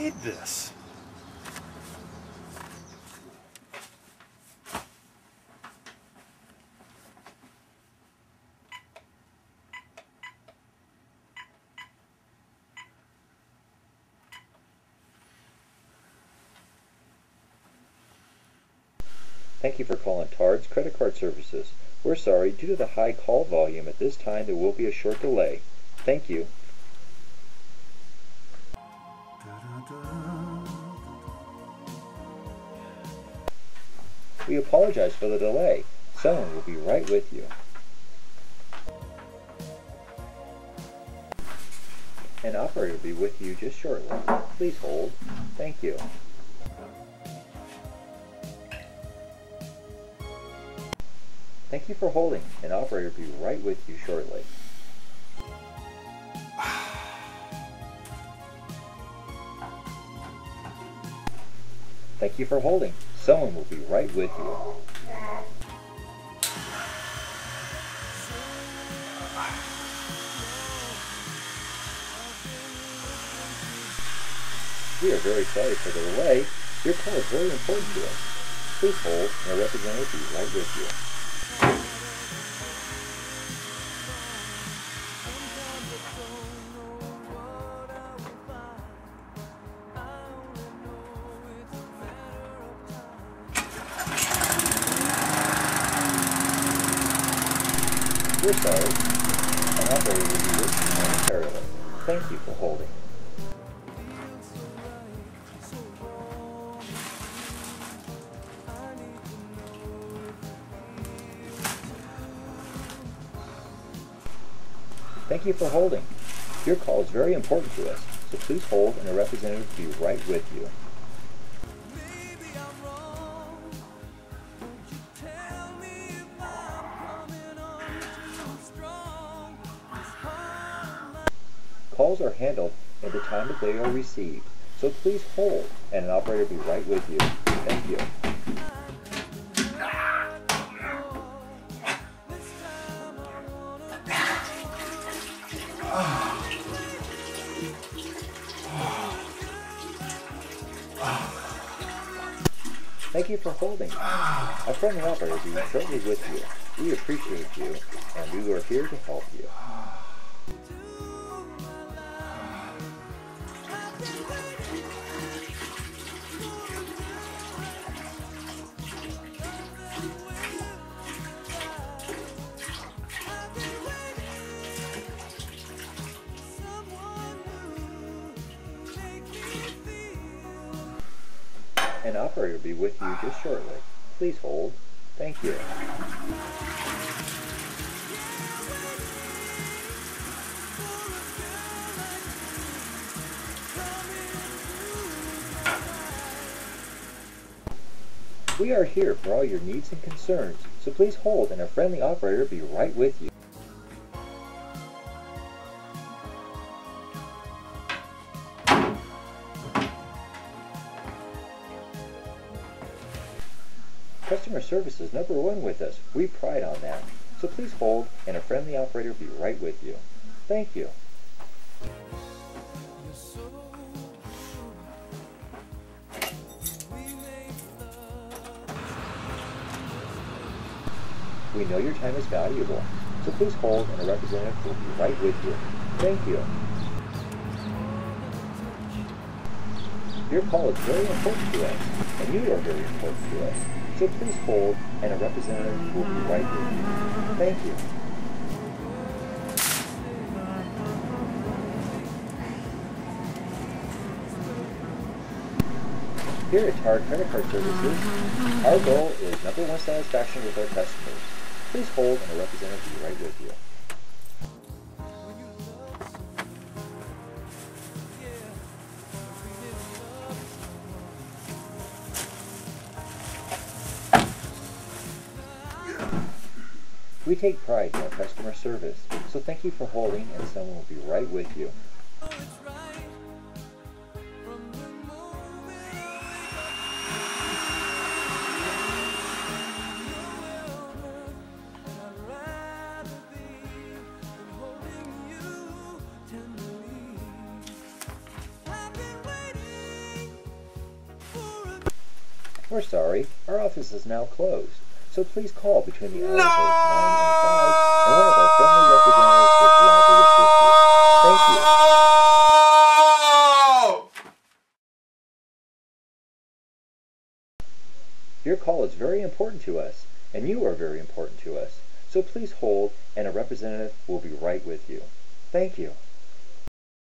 made this? Thank you for calling Tard's Credit Card Services. We're sorry, due to the high call volume at this time, there will be a short delay. Thank you. We apologize for the delay. Someone will be right with you. An operator will be with you just shortly. Please hold. Thank you. Thank you for holding. An operator will be right with you shortly. Thank you for holding. Someone will be right with you. We are very sorry for the delay. Your call is very important to us. Please hold, and a representative will be right with you. We're sorry. An operator will be with momentarily. Thank you for holding. Thank you for holding. Your call is very important to us, so please hold and a representative will be right with you. Calls are handled at the time that they are received, so please hold and an operator will be right with you. Thank you. Thank you for holding. A friendly operator will be shortly with you. We appreciate you, and we are here to help you. An operator will be with you just shortly. Please hold. Thank you. We are here for all your needs and concerns, so please hold and a friendly operator will be right with you. Customer service is number one with us. We pride on that. So please hold and a friendly operator will be right with you. Thank you. We know your time is valuable, so please hold and a representative will be right with you. Thank you. Your call is very important to us, and you are very important to us. So please hold, and a representative will be right with you. Thank you. Here at Tard Credit Card Services, our goal is number one satisfaction with our customers. Please hold, and a representative will be right with you. We take pride in our customer service, so thank you for holding and someone will be right with you. We're sorry, our office is now closed. So please call between the hours of 9 and 5, and one of our friendly representatives will gladly assist you. Thank you. Your call is very important to us, and you are very important to us. So please hold, and a representative will be right with you. Thank you.